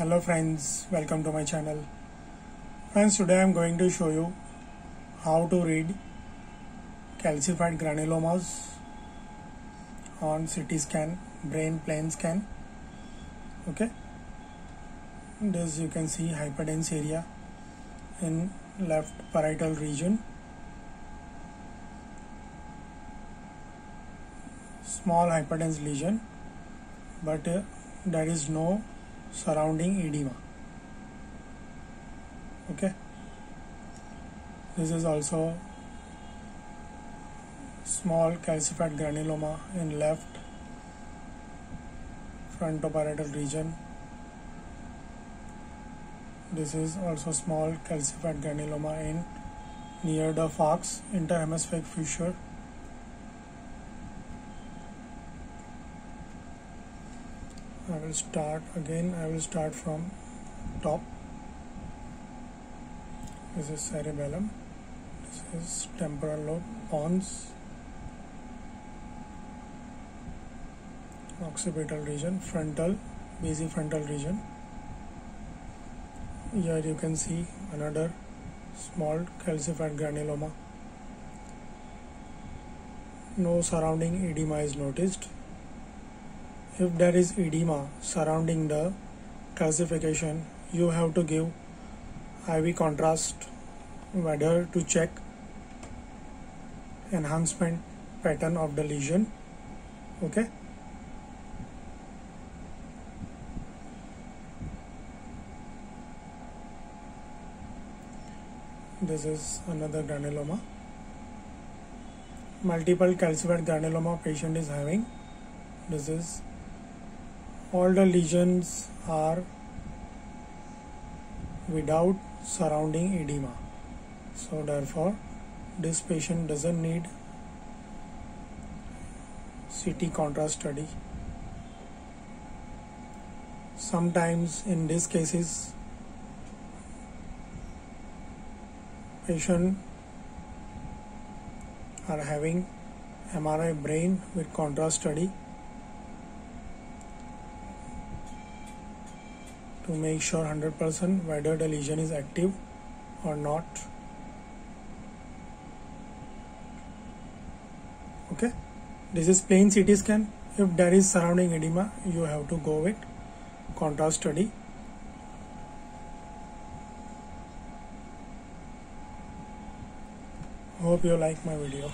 hello friends. Welcome to my channel. Friends today i'm going to show you how to read calcified granulomas on ct scan brain plain scan. Okay? This you can see hyperdense area in left parietal region. Small hyperdense lesion but uh, there is no surrounding edema. Okay? This is also small calcified granuloma in left frontoparietal region. This is also small calcified granuloma in near the falx interhemispheric fissure I will start again. I will start from top. This is cerebellum. This is temporal lobe pons. Occipital region frontal basifrontal region. Here you can see another small calcified granuloma. No surrounding edema is noticed if there is edema surrounding the calcification you have to give IV contrast whether to check enhancement pattern of the lesion okay? This is another granuloma. Multiple calcified granuloma patient is having. This is all the lesions are without surrounding edema. So therefore this patient doesn't need CT contrast study. Sometimes in these cases patient are having MRI brain with contrast study to make sure 100% whether the lesion is active or not. Okay? This is plain CT scan. If there is surrounding edema you have to go with contrast study. Hope you like my video